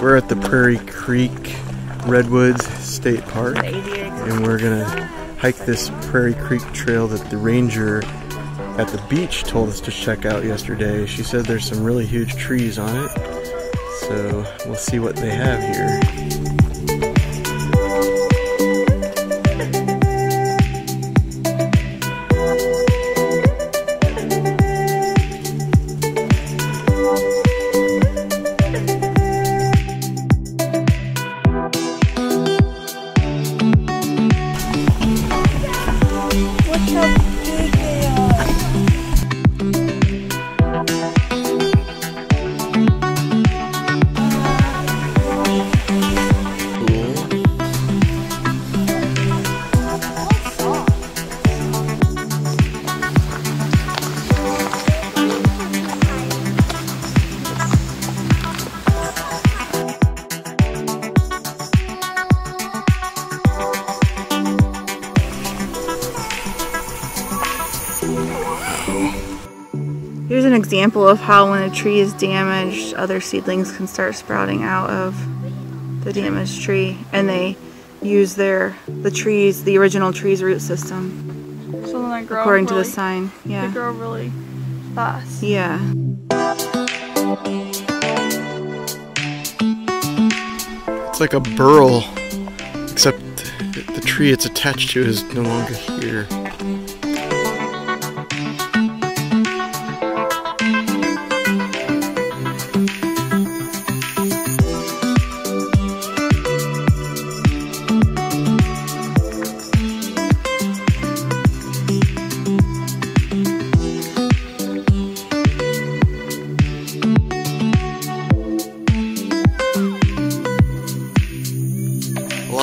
We're at the Prairie Creek Redwoods State Park and we're gonna hike this Prairie Creek trail that the ranger at the beach told us to check out yesterday. She said there's some really huge trees on it. So we'll see what they have here. Here's an example of how when a tree is damaged, other seedlings can start sprouting out of the damaged tree and they use their the trees, the original tree's root system. So then they grow According really, to the sign. Yeah. They grow really fast. Yeah. It's like a burl, except the tree it's attached to is no longer here.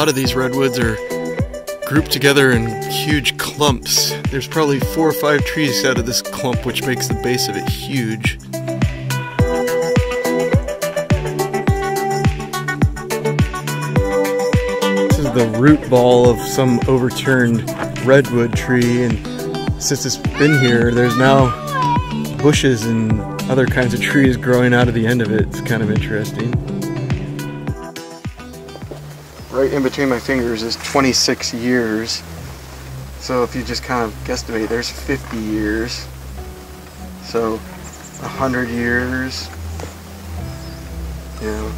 Lot of these redwoods are grouped together in huge clumps. There's probably four or five trees out of this clump, which makes the base of it huge. This is the root ball of some overturned redwood tree, and since it's been here, there's now bushes and other kinds of trees growing out of the end of it. It's kind of interesting. Right in between my fingers is 26 years. So if you just kind of guesstimate, there's 50 years. So 100 years. You know,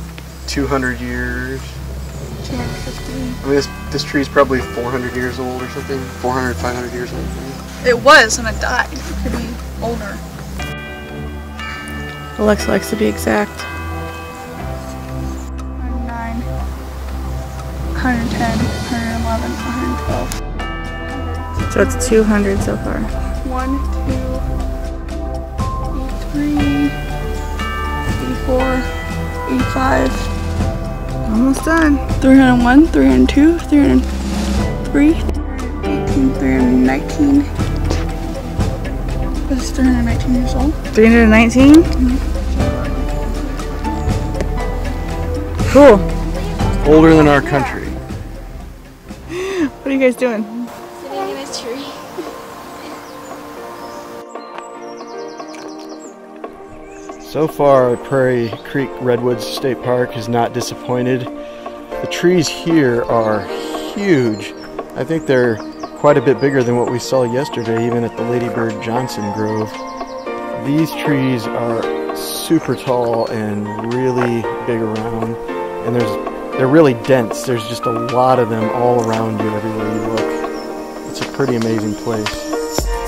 200 years. 250. I mean, this, this tree is probably 400 years old or something. 400, 500 years old. maybe. It was and it died. It could be older. Alexa likes to be exact. 110, 111, 112. So it's 200 so far. 1, 2, 83, 84, 85, Almost done. 301, 302, 303, 318, 319. This is 319 years old. 319? Mm-hmm. Cool. Older than our country. What are you guys doing? Sitting in a tree. So far, Prairie Creek Redwoods State Park has not disappointed. The trees here are huge. I think they're quite a bit bigger than what we saw yesterday, even at the Ladybird Johnson Grove. These trees are super tall and really big around, and there's they're really dense. There's just a lot of them all around you everywhere you look. It's a pretty amazing place.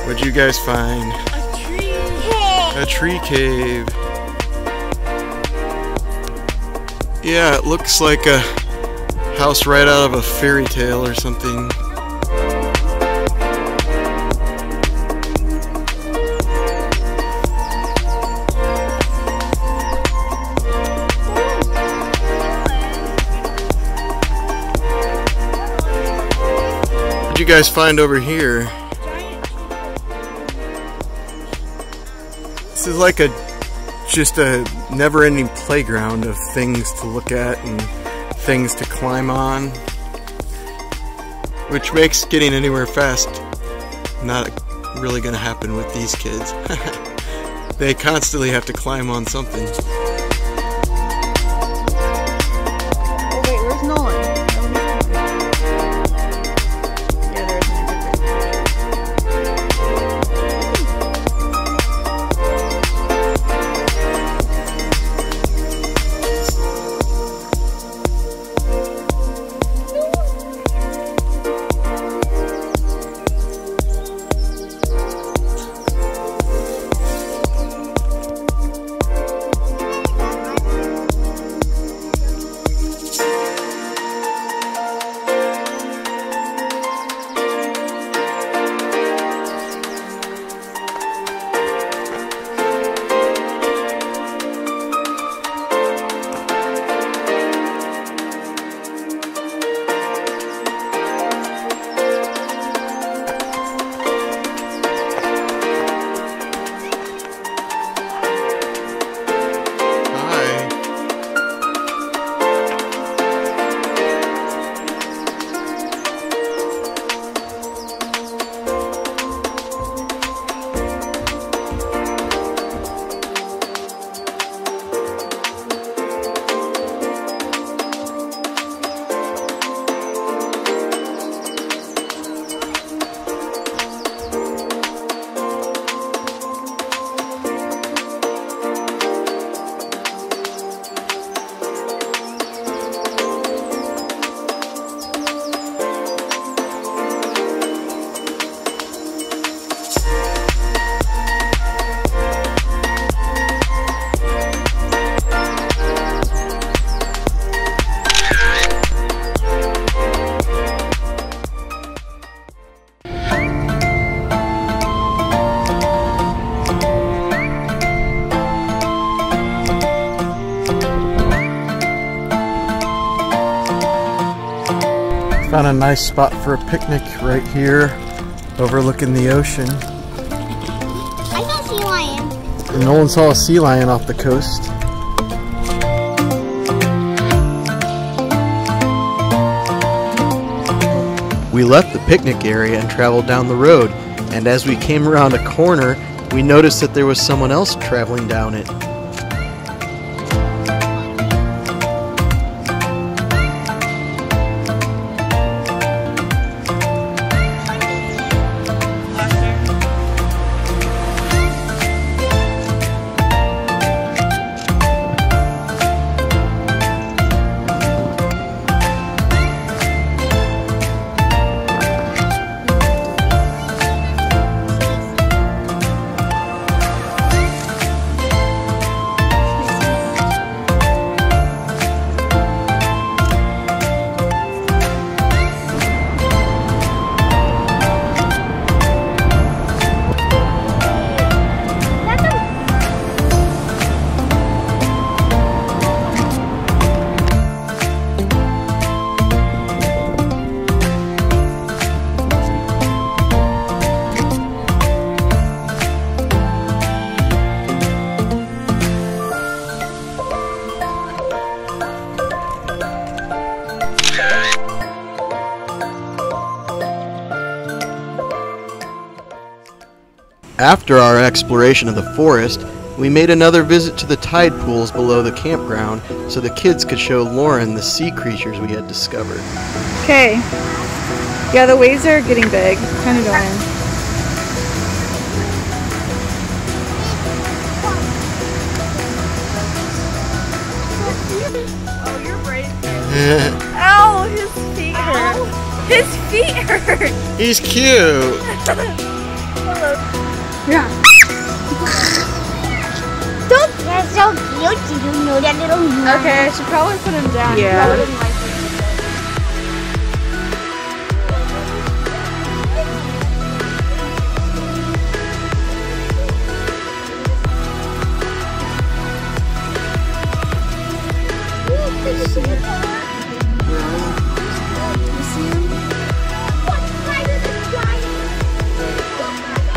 What'd you guys find? A tree. A tree cave. Yeah, it looks like a house right out of a fairy tale or something. Guys find over here? This is like a just a never-ending playground of things to look at and things to climb on, which makes getting anywhere fast not really going to happen with these kids. They constantly have to climb on something. A nice spot for a picnic right here, overlooking the ocean. I saw sea lion. And Nolan saw a sea lion off the coast. We left the picnic area and traveled down the road, and as we came around a corner, we noticed that there was someone else traveling down it. After our exploration of the forest, we made another visit to the tide pools below the campground so the kids could show Lauren the sea creatures we had discovered. Okay. Yeah, the waves are getting big. Time to go in. Oh, you're brave. Ow, his feet hurt. His feet hurt. He's cute! They're so cute. You know that little Okay, I should probably put him down. Yeah.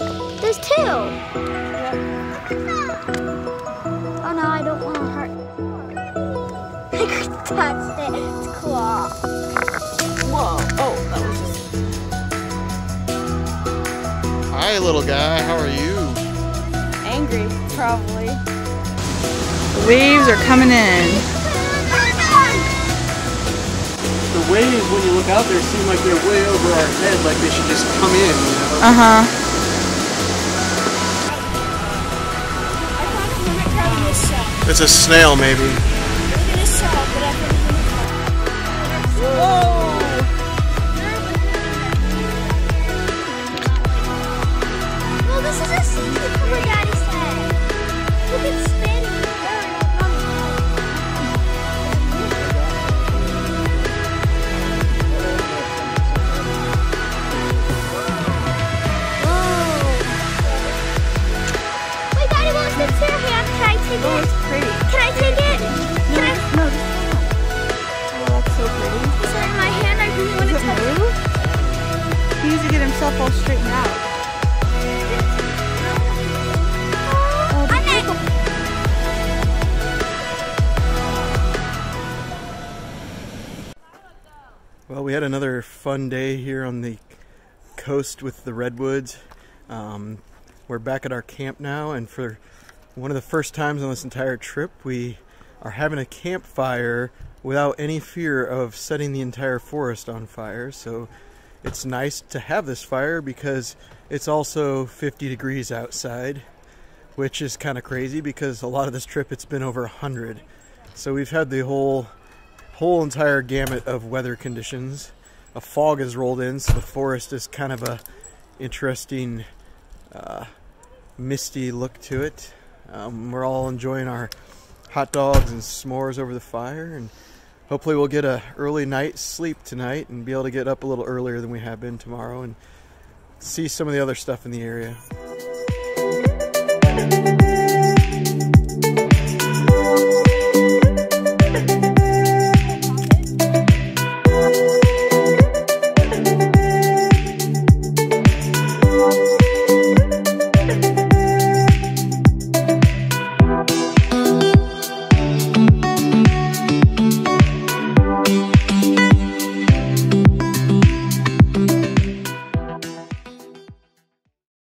Look, I got a crab. Crab. There's two. Oh no, I don't want to hurt. I touched it. It's cool. Whoa. Oh, that was just. Hi, little guy. How are you? Angry, probably. The waves are coming in. The waves, when you look out there, seem like they're way over our head, like they should just come in. You know? Uh huh. It's a snail, maybe. Well, this is a sea cucumber, Daddy himself all straightened out. Oh, I'm in. Well, we had another fun day here on the coast with the redwoods. Um, we're back at our camp now, and for one of the first times on this entire trip, we are having a campfire without any fear of setting the entire forest on fire. So it's nice to have this fire because it's also 50 degrees outside, which is kind of crazy because a lot of this trip it's been over 100. So we've had the whole whole entire gamut of weather conditions. A fog has rolled in, so the forest is kind of a interesting, uh, misty look to it. Um, we're all enjoying our hot dogs and s'mores over the fire, and hopefully we'll get a early night sleep tonight and be able to get up a little earlier than we have been tomorrow and see some of the other stuff in the area.